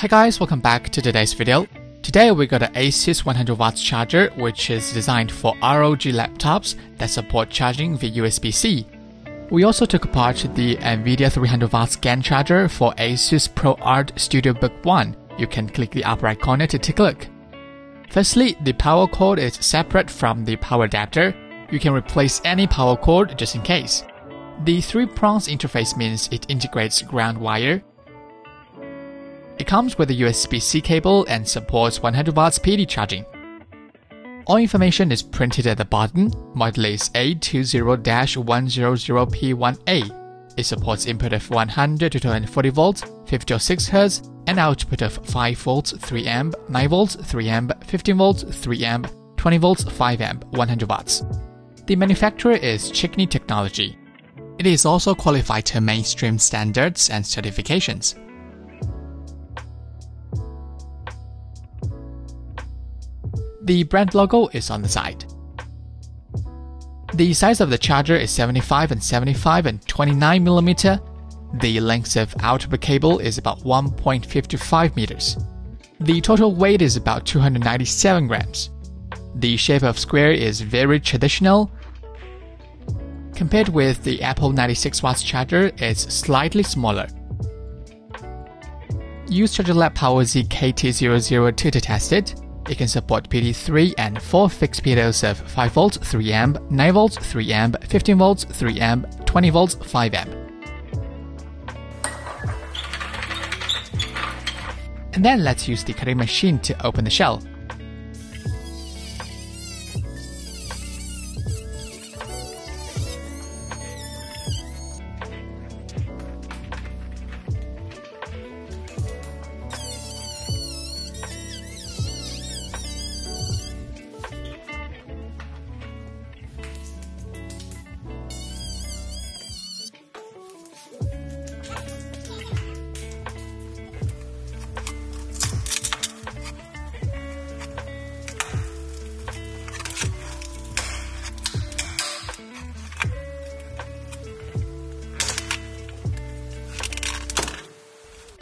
Hi guys, welcome back to today's video. Today we got an Asus 100 watts charger which is designed for ROG laptops that support charging via USB-C. We also took apart the NVIDIA 300 watts GAN charger for Asus ProArt Studio Book 1. You can click the upper right corner to take a look. Firstly, the power cord is separate from the power adapter. You can replace any power cord just in case. The three prongs interface means it integrates ground wire. It comes with a USB-C cable and supports 100 watts PD charging. All information is printed at the bottom. Model is A20-100P1A. It supports input of 100 to 240 volts, 56 Hz, and output of 5 volts, 3 amp, 9 volts, 3 amp, 15 volts, 3 amp, 20 volts, 5 amp, 100 watts. The manufacturer is Chicony Technology. It is also qualified to mainstream standards and certifications. The brand logo is on the side. The size of the charger is 75 and 75 and 29 mm. The length of outer cable is about 1.55 meters. The total weight is about 297 grams. The shape of square is very traditional Compared with the Apple 96 watts charger, it's slightly smaller. Use Charger Lab PowerZ KT002 to test it. It can support PD3 and 4 fixed PDOs of 5 volts, 3 amp, 9 volts, 3 amp, 15 volts, 3 amp, 20 volts, 5 amp. And then let's use the cutting machine to open the shell.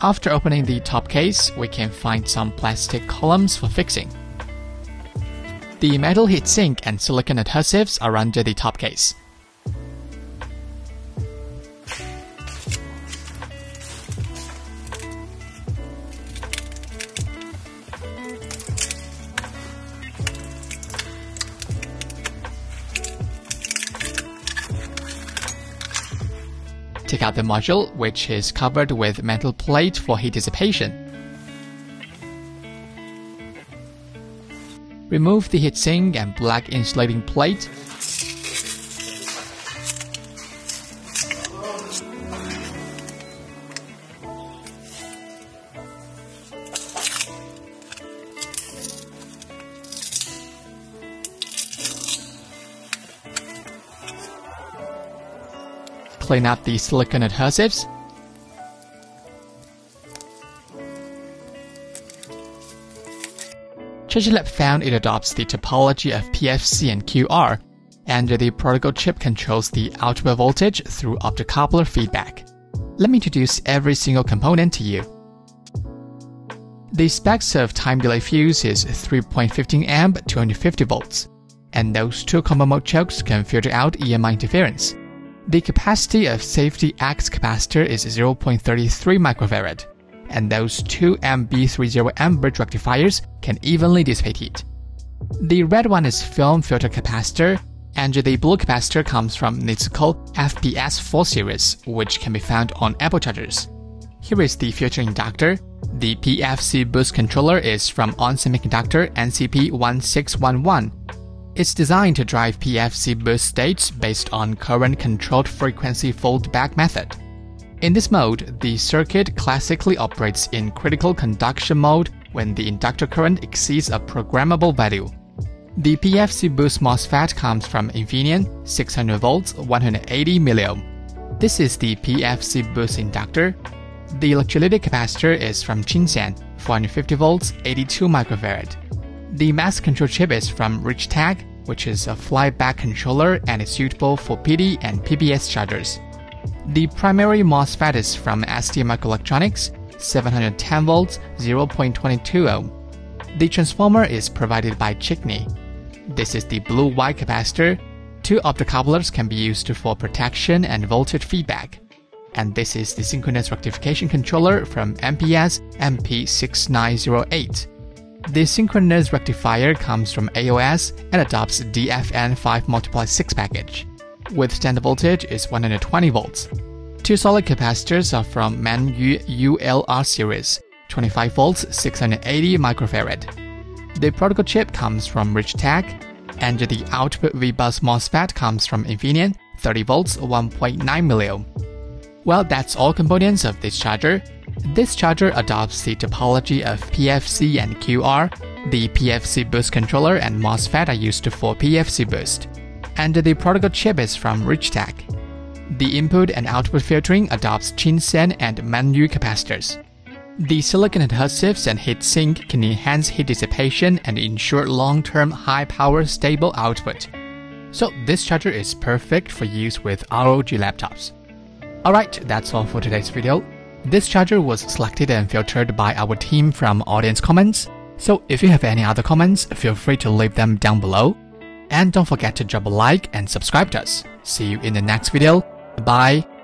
After opening the top case, we can find some plastic columns for fixing. The metal heatsink and silicon adhesives are under the top case. Take out the module, which is covered with metal plate for heat dissipation. Remove the heatsink and black insulating plate. Clean up the silicon adhesives. ChargerLab found it adopts the topology of PFC and QR, and the protocol chip controls the output voltage through optocoupler feedback. Let me introduce every single component to you. The specs of time delay fuse is 3.15 amp 250 volts, and those two common mode chokes can filter out EMI interference. The capacity of safety X capacitor is 0.33 microfarad, and those two MB30M bridge rectifiers can evenly dissipate heat. The red one is film filter capacitor, and the blue capacitor comes from Nitsuko FPS4 series, which can be found on Apple chargers. Here is the filter inductor. The PFC boost controller is from ON Semiconductor NCP1611, it's designed to drive PFC boost states based on current controlled frequency foldback method. In this mode, the circuit classically operates in critical conduction mode when the inductor current exceeds a programmable value. The PFC boost MOSFET comes from Infineon 600 volts 180 milliohm. This is the PFC boost inductor. The electrolytic capacitor is from Chinsan 450 volts 82 microfarad. The mass control chip is from Richtek, which is a flyback controller and is suitable for PD and PPS chargers. The primary MOSFET is from ST Microelectronics. 710 volts 0.22 ohm. The transformer is provided by Chicony. This is the blue Y capacitor. Two optocouplers can be used for protection and voltage feedback. And this is the synchronous rectification controller from MPS MP6908. The synchronous rectifier comes from AOS and adopts DFN 5x6 package. With standard voltage is 120 volts. Two solid capacitors are from Man Yue ULR series, 25 volts, 680 microfarad. The protocol chip comes from Richtek, and the output V-bus MOSFET comes from Infineon, 30 volts, 1.9 milliohm. Well, that's all components of this charger. This charger adopts the topology of PFC and QR. The PFC boost controller and MOSFET are used for PFC boost. And the protocol chip is from Richtek. The input and output filtering adopts Chinsan and Man Yue capacitors. The silicon adhesives and heat sink can enhance heat dissipation and ensure long-term high-power stable output. So this charger is perfect for use with ROG laptops. Alright, that's all for today's video. This charger was selected and filtered by our team from audience comments, so if you have any other comments, feel free to leave them down below. And don't forget to drop a like and subscribe to us. See you in the next video. Bye.